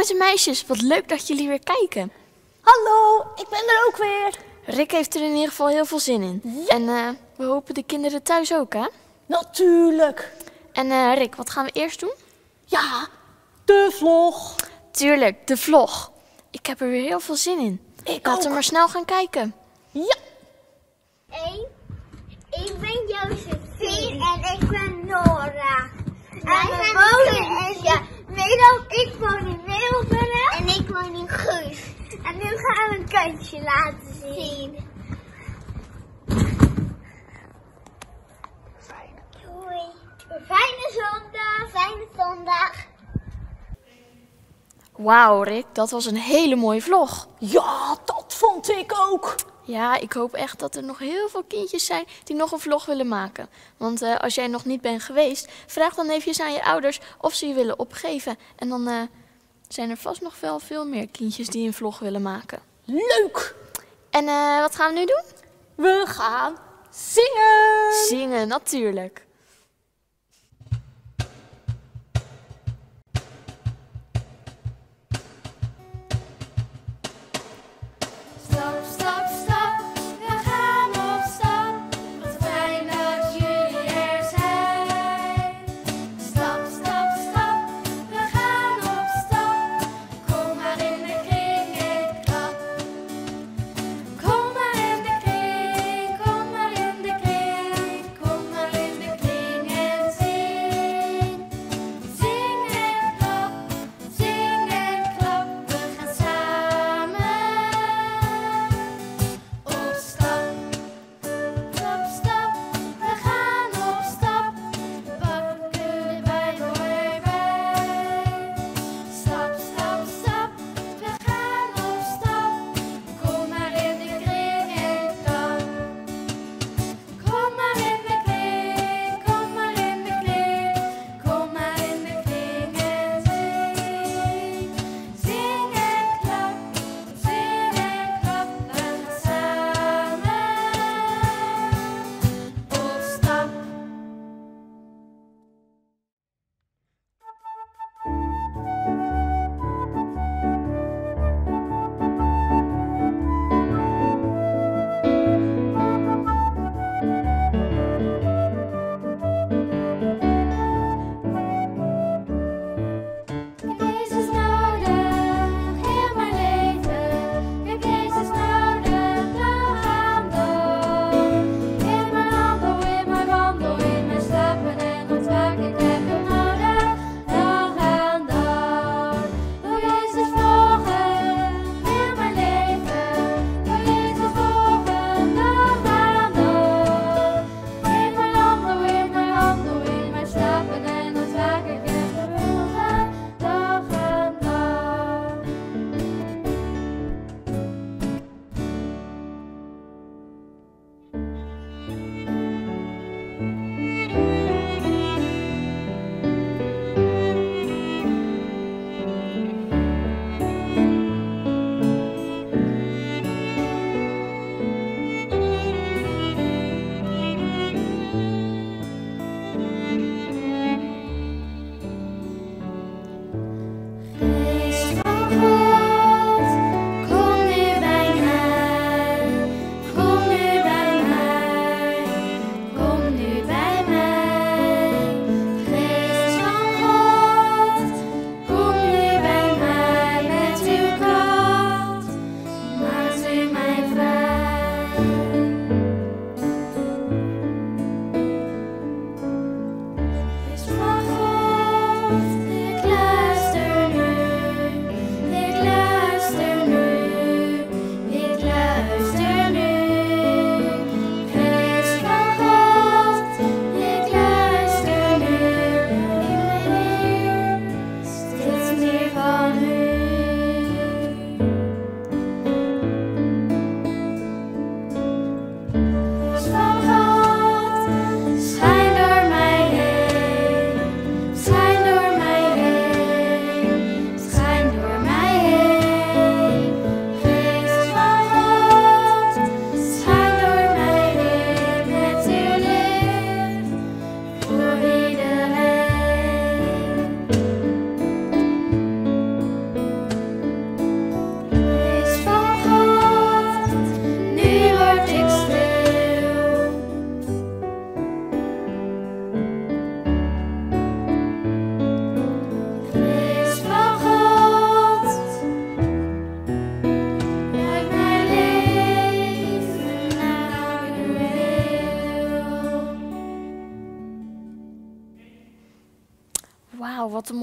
jongens en meisjes, wat leuk dat jullie weer kijken. Hallo, ik ben er ook weer. Rick heeft er in ieder geval heel veel zin in. En eh, we hopen de kinderen thuis ook, hè? Natuurlijk. En eh, Rick, wat gaan we eerst doen? Ja, de vlog. Tuurlijk, de vlog. Ik heb er weer heel veel zin in. Ik Laten we maar snel gaan kijken. Ja. 1. Ik ben Josephine en ik ben Nora. Wij zijn wonen ja, Nederland, ik woon in Middelburg. En ik woon in Guus. En nu kunstje laten zien. Doei. Fijne zondag. Fijne zondag. Wauw, Rick, dat was een hele mooie vlog. Ja, dat vond ik ook. Ja, ik hoop echt dat er nog heel veel kindjes zijn die nog een vlog willen maken. Want eh, als jij nog niet bent geweest, vraag dan even aan je ouders of ze je willen opgeven. En dan eh, zijn er vast nog wel veel meer kindjes die een vlog willen maken. Leuk. En eh, wat gaan we nu doen? We gaan zingen. Zingen, natuurlijk.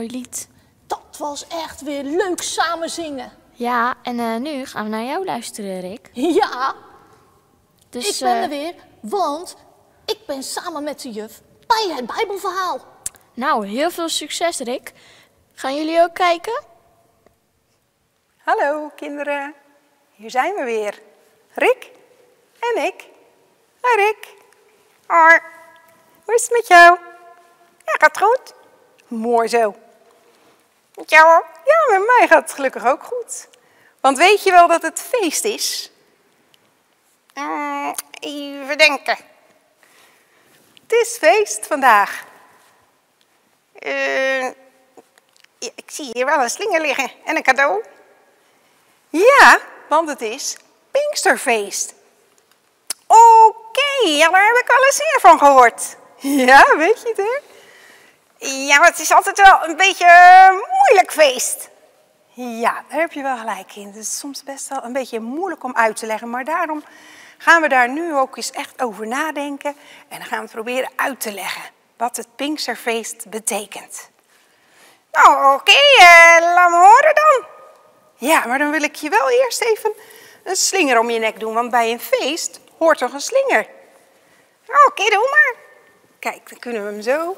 Mooi lied. Dat was echt weer leuk samen zingen. Ja, en eh, nu gaan we naar jou luisteren, Rick. Ja, Dus, ik ben eh, er weer, want ik ben samen met de juf bij het Bijbelverhaal. Nou, heel veel succes, Rick. Gaan jullie ook kijken? Hallo kinderen, hier zijn we weer. Rick en ik. Hoi Rick. Hoi. Hoe is het met jou? Ja, gaat goed. Mooi zo. Ook? Ja, met mij gaat het gelukkig ook goed. Want weet je wel dat het feest is? Mm, even denken. Het is feest vandaag. Eh, ja, ik zie hier wel een slinger liggen en een cadeau. Ja, want het is Pinksterfeest. Oké, ja, daar heb ik al eens van gehoord. Ja, weet je het, hè? Ja, maar het is altijd wel een beetje een moeilijk feest. Ja, daar heb je wel gelijk in. Het is soms best wel een beetje moeilijk om uit te leggen. Maar daarom gaan we daar nu ook eens echt over nadenken. En dan gaan we proberen uit te leggen wat het Pinksterfeest betekent. Nou, oké, eh, laat me horen dan. Ja, maar dan wil ik je wel eerst even een slinger om je nek doen, want bij een feest hoort toch een slinger. Oké, doe maar. Kijk, dan kunnen we hem zo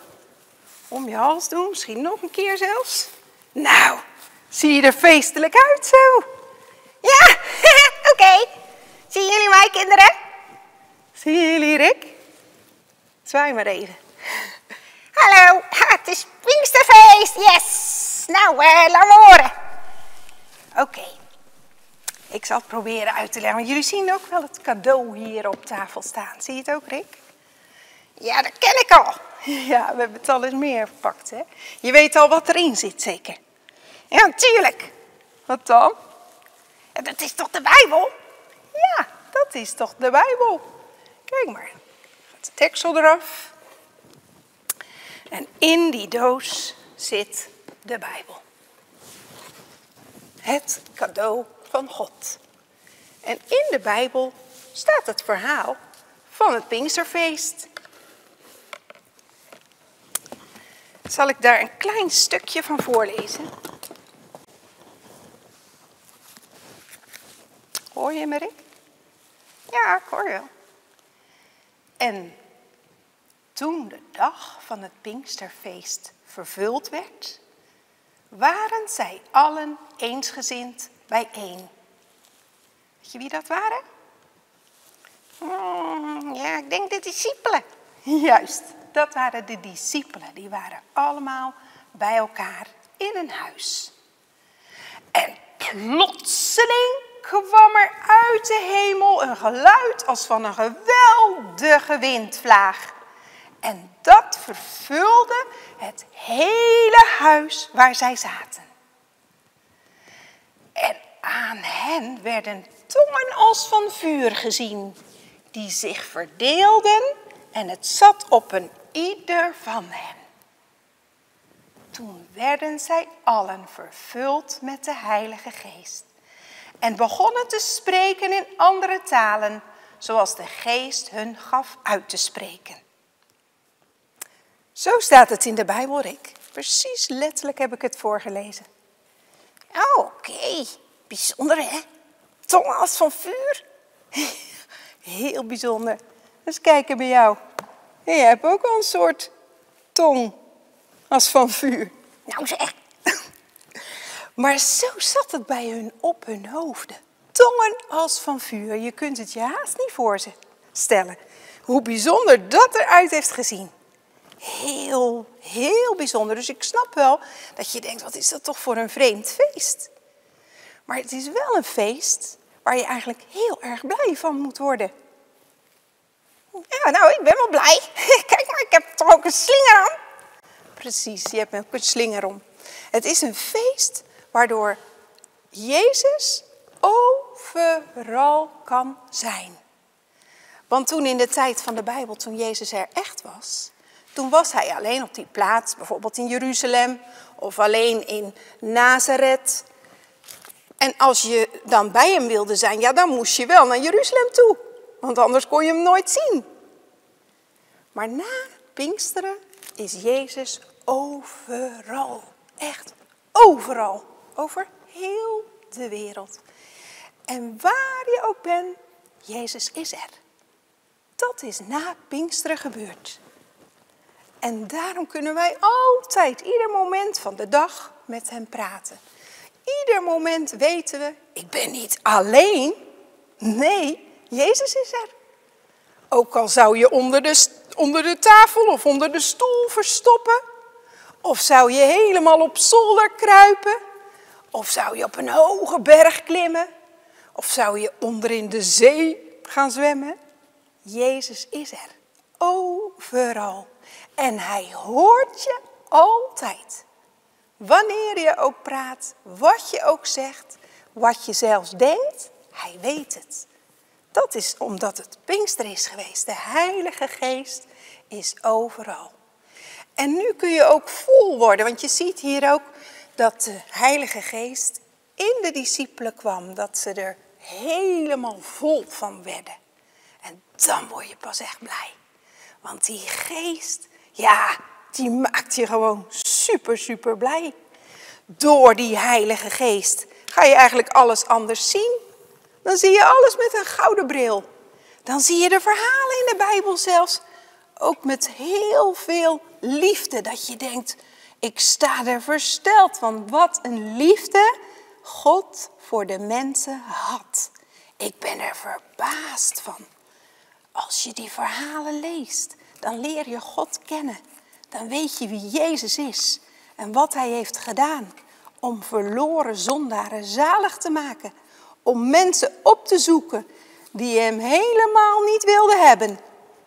om je hals doen, misschien nog een keer zelfs. Nou, zie je er feestelijk uit zo? Ja, oké. Zien jullie mij, kinderen? Zien jullie Rick? Zwaai maar even. Hallo, ha, het is Pinksterfeest, yes. Nou, eh, laat me horen. Oké. Ik zal het proberen uit te leggen. Jullie zien ook wel het cadeau hier op tafel staan. Zie je het ook, Rick? Ja, dat ken ik al. Ja, we hebben het al eens meer verpakt, hè? Je weet al wat erin zit, zeker? Ja, natuurlijk. Wat dan? Ja, dat is toch de Bijbel? Ja, dat is toch de Bijbel. Kijk maar. Gaat de deksel eraf. En in die doos zit de Bijbel. Het cadeau van God. En in de Bijbel staat het verhaal van het Pinksterfeest. Zal ik daar een klein stukje van voorlezen? Hoor je me, Rick? Ja, ik hoor je wel. En toen de dag van het Pinksterfeest vervuld werd, waren zij allen eensgezind bijeen. Weet je wie dat waren? Hmm, ja, ik denk de discipelen. Juist, dat waren de discipelen. Die waren allemaal bij elkaar in een huis. En plotseling kwam er uit de hemel een geluid als van een geweldige windvlaag. En dat vervulde het hele huis waar zij zaten. En aan hen werden tongen als van vuur gezien, die zich verdeelden en het zat op een ieder van hen. Toen werden zij allen vervuld met de Heilige Geest en begonnen te spreken in andere talen, zoals de Geest hun gaf uit te spreken. Zo staat het in de Bijbel, Rick. Precies letterlijk heb ik het voorgelezen. Oké. Bijzonder, hè? Tongen als van vuur. Heel bijzonder. Eens kijken bij jou. Je hebt ook al een soort tong als van vuur. Nou zeg. Maar zo zat het bij hun op hun hoofden. Tongen als van vuur. Je kunt het je haast niet voorstellen. Hoe bijzonder dat eruit heeft gezien. Heel, heel bijzonder. Dus ik snap wel dat je denkt, wat is dat toch voor een vreemd feest? Maar het is wel een feest waar je eigenlijk heel erg blij van moet worden. Ja, nou, ik ben wel blij. Kijk maar, ik heb toch ook een slinger aan. Precies, je hebt ook een slinger om. Het is een feest waardoor Jezus overal kan zijn. Want toen in de tijd van de Bijbel, toen Jezus er echt was, toen was hij alleen op die plaats, bijvoorbeeld in Jeruzalem of alleen in Nazareth. En als je dan bij hem wilde zijn, ja, dan moest je wel naar Jeruzalem toe. Want anders kon je hem nooit zien. Maar na Pinksteren is Jezus overal. Echt overal. Over heel de wereld. En waar je ook bent, Jezus is er. Dat is na Pinksteren gebeurd. En daarom kunnen wij altijd, ieder moment van de dag, met hem praten. Ieder moment weten we, ik ben niet alleen. Nee, Jezus is er. Ook al zou je onder de, onder de tafel of onder de stoel verstoppen. Of zou je helemaal op zolder kruipen. Of zou je op een hoge berg klimmen. Of zou je onder in de zee gaan zwemmen. Jezus is er. Overal. En hij hoort je altijd. Wanneer je ook praat, wat je ook zegt, wat je zelfs denkt, hij weet het. Dat is omdat het Pinkster is geweest. De Heilige Geest is overal. En nu kun je ook vol worden, want je ziet hier ook dat de Heilige Geest in de discipelen kwam, dat ze er helemaal vol van werden. En dan word je pas echt blij. Want die geest, ja, die maakt je gewoon super, super blij. Door die Heilige Geest ga je eigenlijk alles anders zien. Dan zie je alles met een gouden bril. Dan zie je de verhalen in de Bijbel zelfs ook met heel veel liefde. Dat je denkt, ik sta er versteld van wat een liefde God voor de mensen had. Ik ben er verbaasd van. Als je die verhalen leest, dan leer je God kennen. Dan weet je wie Jezus is en wat Hij heeft gedaan om verloren zondaren zalig te maken. Om mensen op te zoeken die Hem helemaal niet wilden hebben.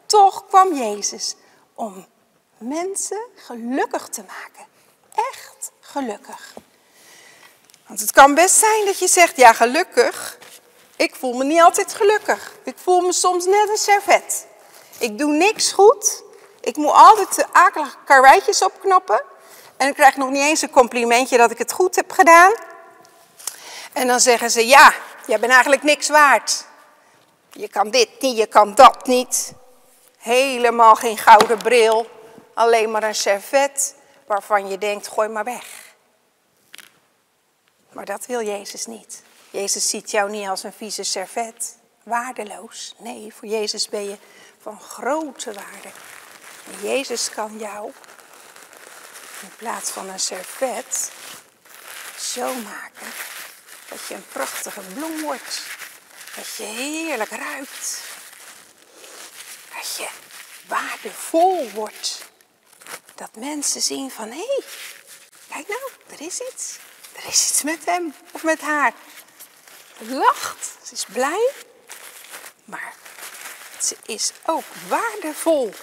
Toch kwam Jezus om mensen gelukkig te maken. Echt gelukkig. Want het kan best zijn dat je zegt, ja gelukkig, ik voel me niet altijd gelukkig. Ik voel me soms net een servet. Ik doe niks goed. Ik moet altijd de akelige karweitjes opknoppen. En ik krijg nog niet eens een complimentje dat ik het goed heb gedaan. En dan zeggen ze, ja, jij bent eigenlijk niks waard. Je kan dit niet, je kan dat niet. Helemaal geen gouden bril. Alleen maar een servet waarvan je denkt, gooi maar weg. Maar dat wil Jezus niet. Jezus ziet jou niet als een vieze servet, waardeloos. Nee, voor Jezus ben je van grote waarde. En Jezus kan jou in plaats van een servet zo maken dat je een prachtige bloem wordt. Dat je heerlijk ruikt. Dat je waardevol wordt. Dat mensen zien van, hé, hey, kijk nou, er is iets. Er is iets met hem of met haar. Ze lacht, ze is blij, maar ze is ook waardevol.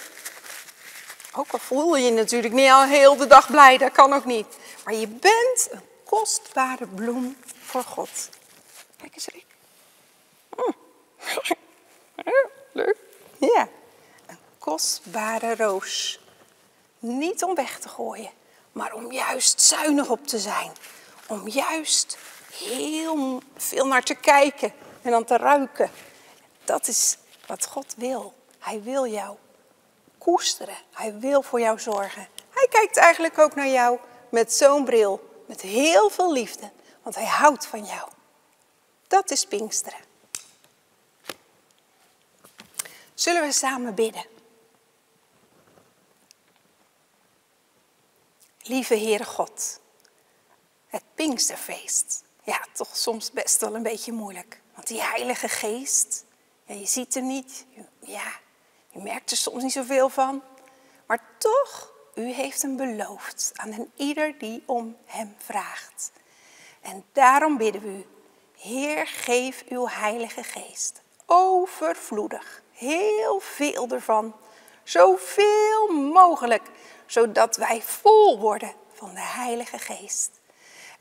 Ook al voel je je natuurlijk niet al heel de dag blij, dat kan ook niet. Maar je bent een kostbare bloem voor God. Kijk eens, Rick. Mm. Leuk. Ja, een kostbare roos. Niet om weg te gooien, maar om juist zuinig op te zijn. Om juist heel veel naar te kijken en dan te ruiken. Dat is wat God wil. Hij wil jou koesteren. Hij wil voor jou zorgen. Hij kijkt eigenlijk ook naar jou met zo'n bril, met heel veel liefde, want hij houdt van jou. Dat is Pinksteren. Zullen we samen bidden? Lieve Heere God, het Pinksterfeest. Ja, toch soms best wel een beetje moeilijk. Want die Heilige Geest, ja, je ziet hem niet. Ja, je merkt er soms niet zoveel van. Maar toch, u heeft hem beloofd aan een ieder die om hem vraagt. En daarom bidden we u, Heer, geef uw Heilige Geest overvloedig, heel veel ervan, zoveel mogelijk, zodat wij vol worden van de Heilige Geest.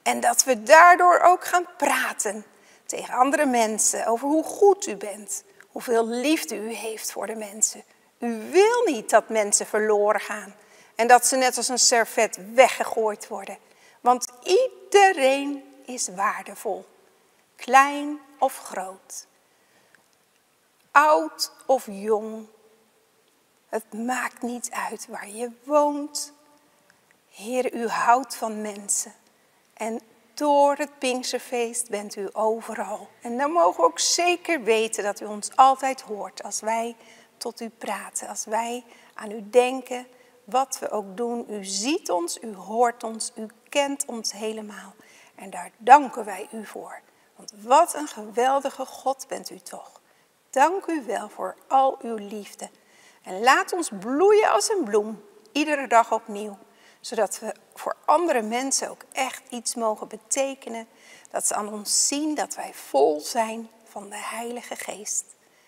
En dat we daardoor ook gaan praten tegen andere mensen over hoe goed u bent, hoeveel liefde u heeft voor de mensen. U wil niet dat mensen verloren gaan en dat ze net als een servet weggegooid worden. Want iedereen is waardevol, klein of groot, oud of jong. Het maakt niet uit waar je woont. Heer, u houdt van mensen. En door het Pinksterfeest bent u overal. En dan mogen we ook zeker weten dat u ons altijd hoort als wij tot u praten. Als wij aan u denken, wat we ook doen. U ziet ons, u hoort ons, u kent ons helemaal. En daar danken wij u voor. Want wat een geweldige God bent u toch. Dank u wel voor al uw liefde. En laat ons bloeien als een bloem, iedere dag opnieuw. Zodat we voor andere mensen ook echt iets mogen betekenen. Dat ze aan ons zien dat wij vol zijn van de Heilige Geest.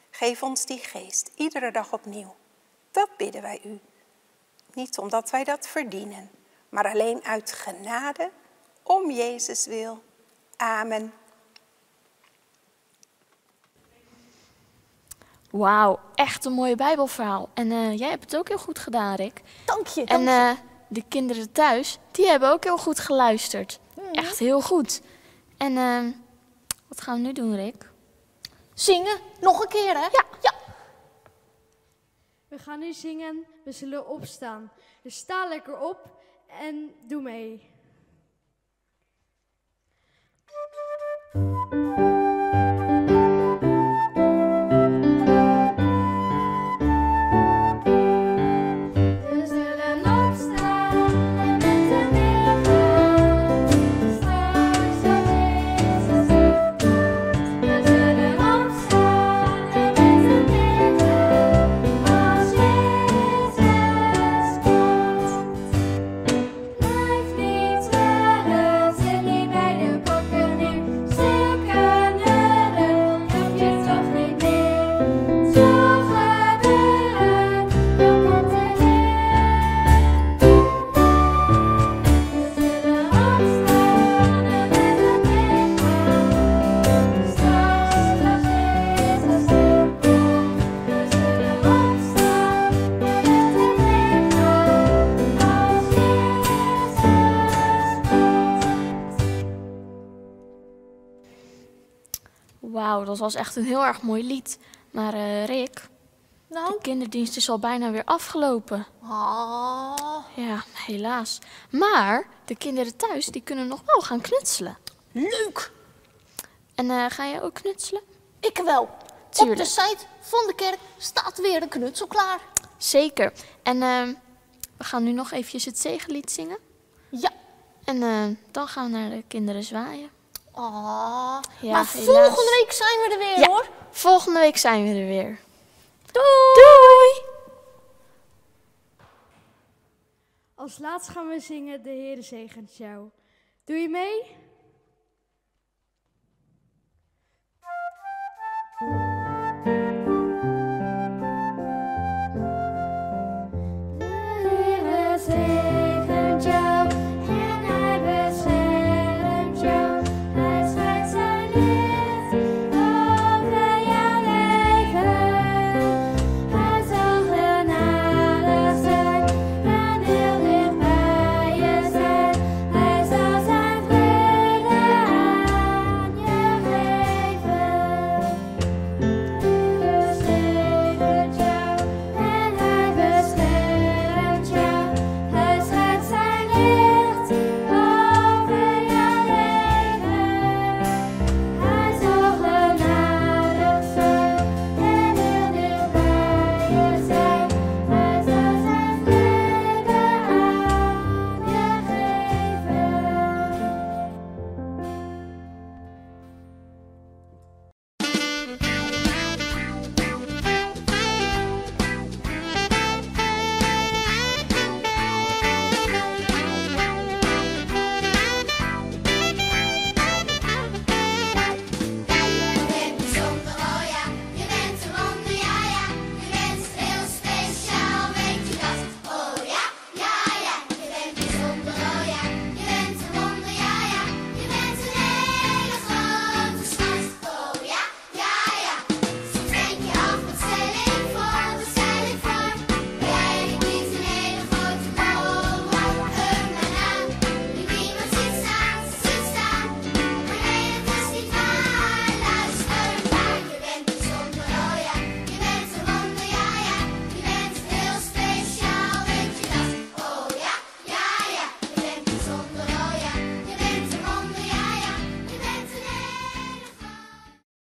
Geef ons die geest, iedere dag opnieuw. Dat bidden wij u. Niet omdat wij dat verdienen, maar alleen uit genade, om Jezus wil. Amen. Wauw, echt een mooi Bijbelverhaal. En eh, jij hebt het ook heel goed gedaan, Rick. Dank je, dank En je. eh, de kinderen thuis, die hebben ook heel goed geluisterd. Echt heel goed. En eh, wat gaan we nu doen, Rick? Zingen, nog een keer, hè? Ja. ja. We gaan nu zingen, we zullen opstaan. Dus sta lekker op en doe mee. Thank you. Was echt een heel erg mooi lied. Maar eh, Rick, de Nou, kinderdienst is al bijna weer afgelopen. ah, Ja, helaas. Maar de kinderen thuis, die kunnen nog wel gaan knutselen. leuk. En eh, ga jij ook knutselen? Ik wel. Tuurlijk. Op de site van de kerk staat weer een knutsel klaar. Zeker. En ehm, we gaan nu nog eventjes het zegenlied zingen. Ja. En eh, dan gaan we naar de kinderen zwaaien. Ah, Ja, maar helaas. volgende week zijn we er weer, Ja. hoor. Volgende week zijn we er weer. Doei. Doei! Als laatst gaan we zingen De Heere zegent jou. Doe je mee?